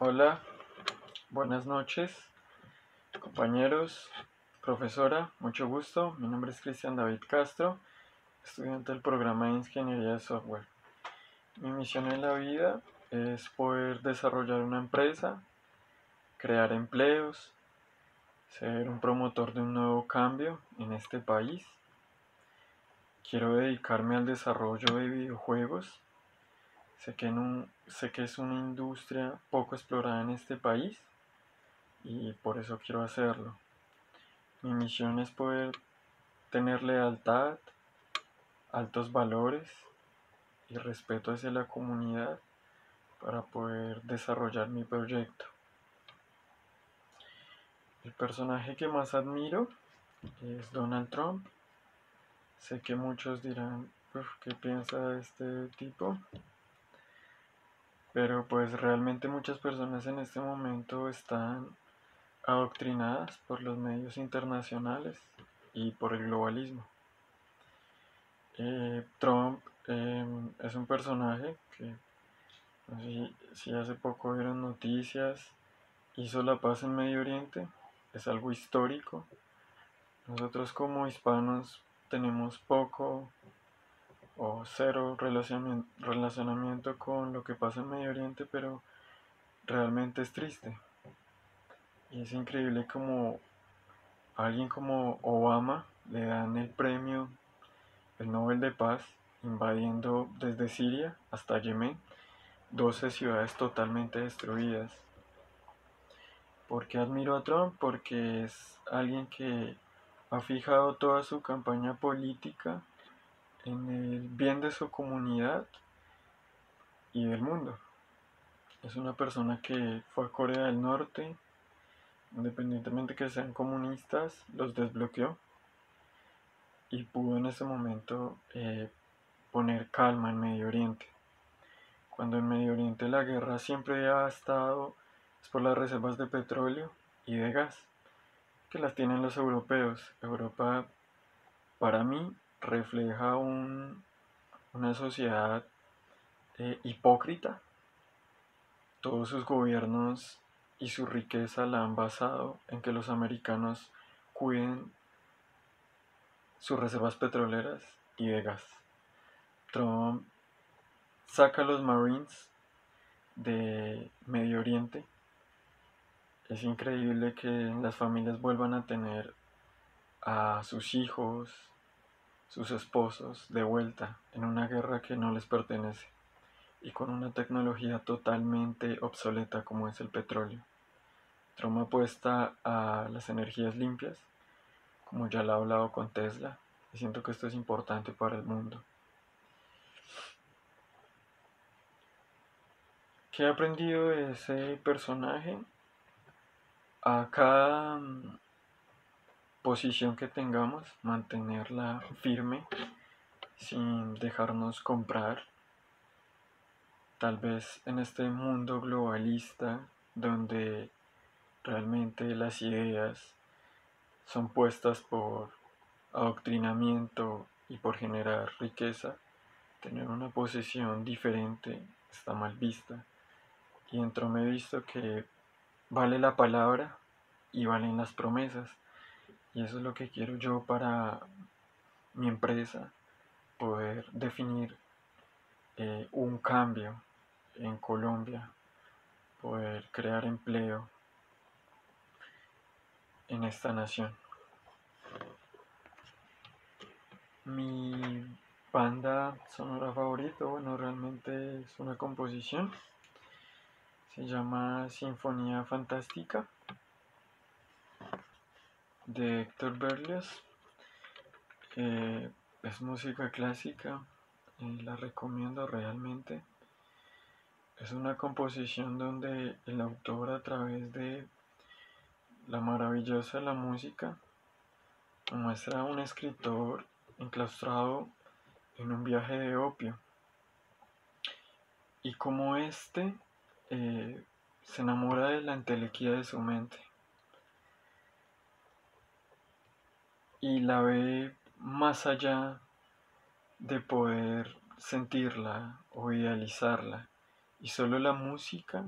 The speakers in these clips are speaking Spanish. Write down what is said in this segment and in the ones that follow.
Hola, buenas noches, compañeros, profesora, mucho gusto. Mi nombre es Cristian David Castro, estudiante del programa de Ingeniería de Software. Mi misión en la vida es poder desarrollar una empresa, crear empleos, ser un promotor de un nuevo cambio en este país. Quiero dedicarme al desarrollo de videojuegos Sé que, sé que es una industria poco explorada en este país y por eso quiero hacerlo. Mi misión es poder tener lealtad, altos valores y respeto hacia la comunidad para poder desarrollar mi proyecto. El personaje que más admiro es Donald Trump. Sé que muchos dirán, ¿qué piensa este tipo? Pero pues realmente muchas personas en este momento están adoctrinadas por los medios internacionales y por el globalismo. Eh, Trump em, es un personaje que, si, hace poco vieron noticias, hizo la paz en Medio Oriente, es algo histórico. Nosotros como hispanos tenemos poco o cero relacionamiento con lo que pasa en Medio Oriente, pero realmente es triste. Y es increíble como alguien como Obama le dan el premio, el Nobel de Paz, invadiendo desde Siria hasta Yemen 12 ciudades totalmente destruidas. ¿Por qué admiro a Trump? Porque es alguien que ha fijado toda su campaña política en el bien de su comunidad y del mundo. Es una persona que fue a Corea del Norte, independientemente que sean comunistas, los desbloqueó y pudo en ese momento eh, poner calma en Medio Oriente. Cuando en Medio Oriente la guerra siempre ha estado es por las reservas de petróleo y de gas que las tienen los europeos. Europa, para mí, refleja una sociedad eh, hipócrita. Todos sus gobiernos y su riqueza la han basado en que los americanos cuiden sus reservas petroleras y de gas. Trump saca a los Marines de Medio Oriente. Es increíble que las familias vuelvan a tener a sus hijos, sus esposos de vuelta en una guerra que no les pertenece y con una tecnología totalmente obsoleta como es el petróleo. Trump apuesta a las energías limpias, como ya lo he hablado con Tesla, y siento que esto es importante para el mundo. ¿Qué he aprendido de ese personaje? A cada posición que tengamos, mantenerla firme sin dejarnos comprar. Tal vez en este mundo globalista donde realmente las ideas son puestas por adoctrinamiento y por generar riqueza, tener una posición diferente está mal vista. Y entro me he visto que vale la palabra y valen las promesas. Y eso es lo que quiero yo para mi empresa, poder definir eh, un cambio en Colombia, poder crear empleo en esta nación. Mi banda sonora favorita, bueno, realmente es una composición, se llama Sinfonía Fantástica de Héctor Berlioz. es música clásica la recomiendo realmente. Es una composición donde el autor a través de la maravillosa la música muestra a un escritor enclaustrado en un viaje de opio y como éste eh, se enamora de la entelequía de su mente y la ve más allá de poder sentirla o idealizarla. Y solo la música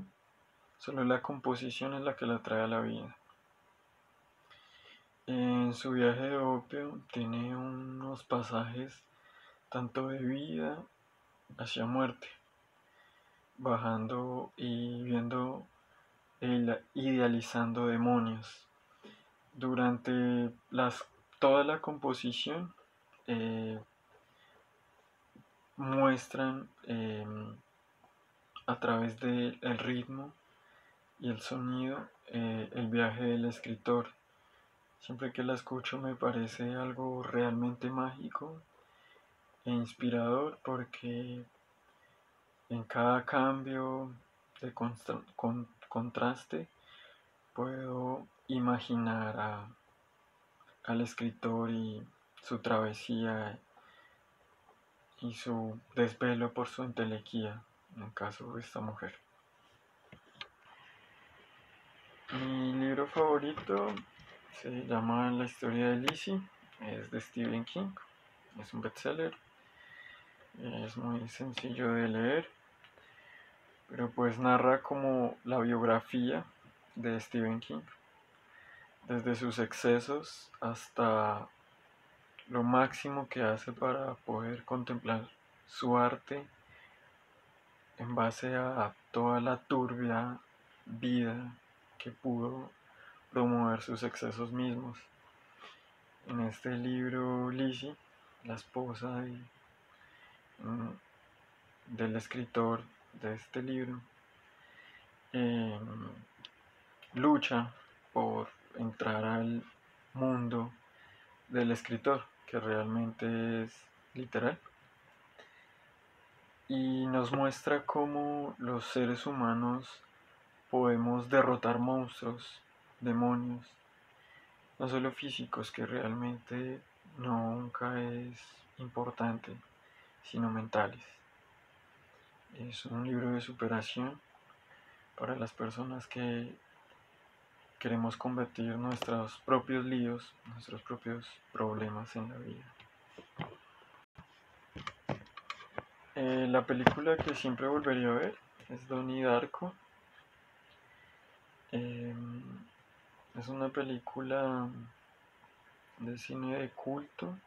Solo la composición es la que la trae a la vida. En su viaje de opio tiene unos pasajes tanto de vida hacia muerte, bajando y viendo, idealizando demonios. Durante las, toda la composición eh, muestran em, a través del ritmo y el sonido eh, el viaje del escritor. Siempre que la escucho me parece algo realmente mágico e inspirador porque en cada cambio de contraste puedo imaginar al escritor y su travesía y su desvelo por su entelequía, en caso de esta mujer. Mi libro favorito se llama La historia de Lizzie, es de Stephen King, es un bestseller, es muy sencillo de leer, pero pues narra como la biografía de Stephen King, desde sus excesos hasta lo máximo que hace para poder contemplar su arte en base a toda la turbia vida que pudo promover sus excesos mismos. En este libro, Lizzie, la esposa mm, del escritor de este libro, em, lucha por entrar al mundo del escritor que realmente es literal. Y nos muestra cómo los seres humanos podemos derrotar monstruos, demonios, no solo físicos, que realmente nunca es importante, sino mentales. Es un libro de superación para las personas que queremos convertir nuestros propios líos, nuestros propios problemas en la vida. Eh, la película que siempre volvería a ver es Donnie Darko. Em, es una película de cine de culto,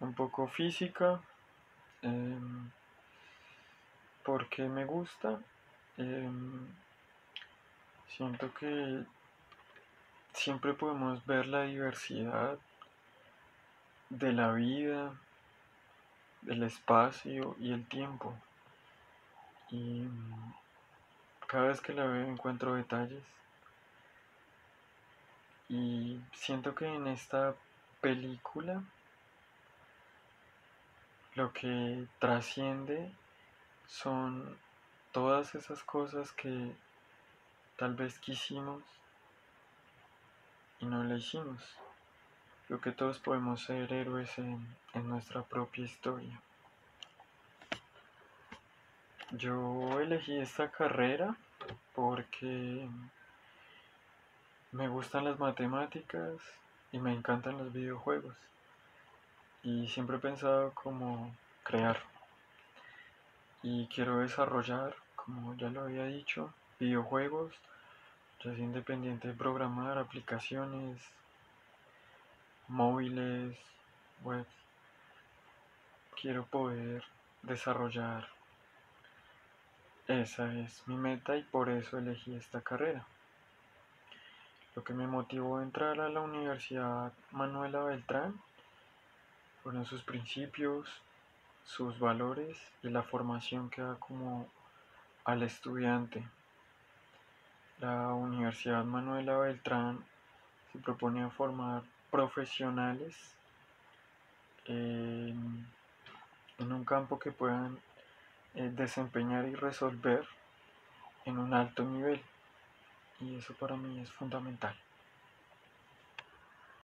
un poco física, em, porque me gusta. Siento que siempre podemos ver la diversidad de la vida, del espacio y el tiempo. Y cada vez que la veo encuentro detalles. Y siento que en esta película lo que trasciende son todas esas cosas que Tal vez quisimos y no lo hicimos. Creo que todos podemos ser héroes en, nuestra propia historia. Yo elegí esta carrera porque me gustan las matemáticas y me encantan los videojuegos. Y siempre he pensado como crear. Y quiero desarrollar, como ya lo había dicho, videojuegos, ya sea independiente de programar aplicaciones, móviles, web. Quiero poder desarrollar. Esa es mi meta y por eso elegí esta carrera. Lo que me motivó a entrar a la Universidad Manuela Beltrán fueron sus principios, sus valores y la formación que da como al estudiante. La Universidad Manuela Beltrán se propone formar profesionales en, un campo que puedan eh, desempeñar y resolver en un alto nivel. Y eso para mí es fundamental.